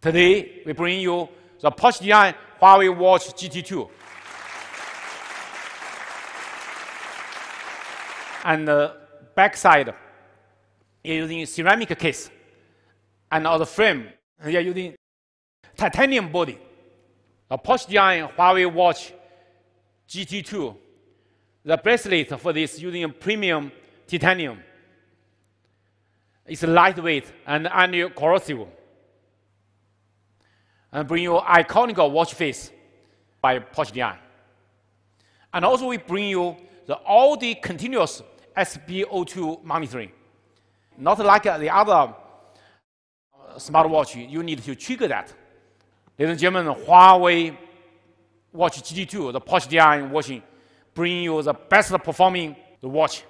Today, we bring you the Porsche Design Huawei Watch GT2. And the backside is using ceramic case. And on the frame, we are using titanium body. The Porsche Design Huawei Watch GT2. The bracelet for this using premium titanium. It's lightweight and anti-corrosive. And bring you iconic watch face by Porsche Design. And also we bring you the all the continuous SpO2 monitoring. Not like the other smartwatch, you need to trigger that. Ladies and gentlemen, Huawei Watch GT2, the Porsche Design watching, bring you the best performing watch.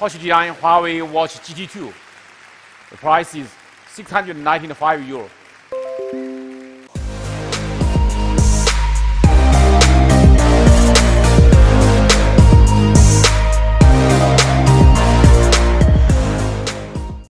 Porsche Design Huawei Watch GT2. The price is 695 euro.